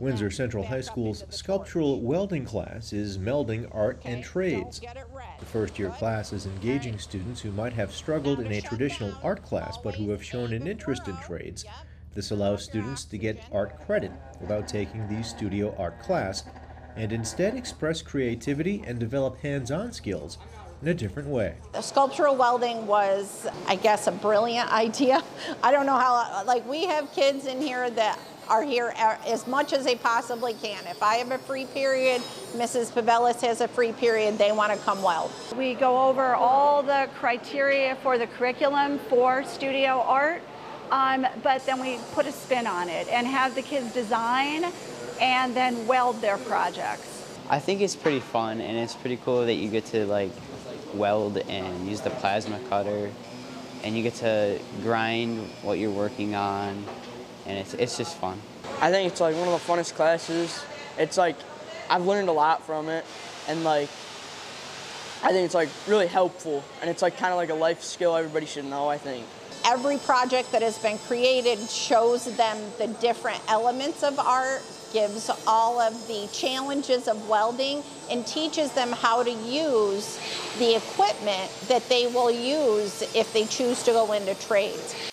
Windsor Central High School's sculptural welding class is melding art and trades. The first year class is engaging students who might have struggled in a traditional art class but who have shown an interest in trades. This allows students to get art credit without taking the studio art class and instead express creativity and develop hands on skills in a different way. The sculptural welding was, I guess, a brilliant idea. I don't know how, like, we have kids in here that are here as much as they possibly can. If I have a free period, Mrs. Pavelis has a free period, they want to come weld. We go over all the criteria for the curriculum for studio art, um, but then we put a spin on it and have the kids design and then weld their projects. I think it's pretty fun and it's pretty cool that you get to like weld and use the plasma cutter and you get to grind what you're working on and it's, it's just fun. I think it's like one of the funnest classes. It's like, I've learned a lot from it and like, I think it's like really helpful and it's like kind of like a life skill everybody should know, I think. Every project that has been created shows them the different elements of art, gives all of the challenges of welding, and teaches them how to use the equipment that they will use if they choose to go into trades.